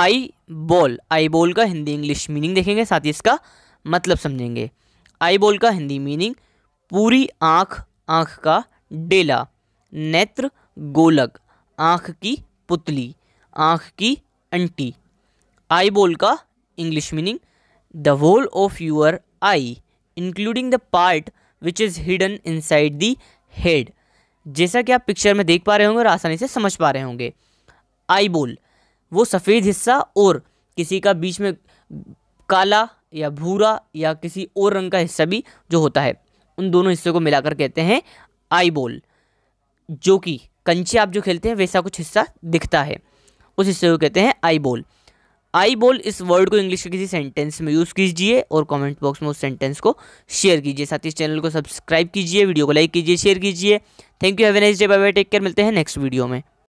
Eye ball eye ball का Hindi English meaning देखेंगे, साथ ही इसका मतलब समझेंगे। आई बॉल का हिंदी मीनिंग, पूरी आँख आँख का डेला, नेत्र, गोलक, आँख की पुतली, आँख की अंटी। आई बॉल का English meaning, the whole of your eye, including the part which is hidden inside the head. जैसा कि आप पिक्चर में देख पा रहे होंगे और आसानी से समझ पा रहे होंगे। आई बोल वो सफ़ेद हिस्सा और किसी का बीच में काला या भूरा या किसी और रंग का हिस्सा भी जो होता है। उन दोनों हिस्सों को मिलाकर कहते हैं आई बोल, जो कि कंचे आप जो खेलते हैं वैसा कुछ हिस्सा दिखता है। उस हिस्से को कहते हैं आई बोल। आई बोल इस वर्ड को इंग्लिश के किसी सेंटेंस में यूज़ कीजिए और कमेंट बॉक्स में उस सेंटेंस को शेयर कीजिए। साथ ही इस चैनल को सब्सक्राइब कीजिए वीडियो को लाइक कीजिए शेयर कीजिए। Thank you have nice day bye bye take care मिलते हैं नेक्स्ट वीडियो में।